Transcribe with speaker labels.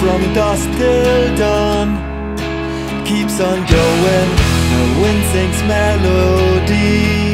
Speaker 1: From dusk till dawn Keeps on going The wind sings melody.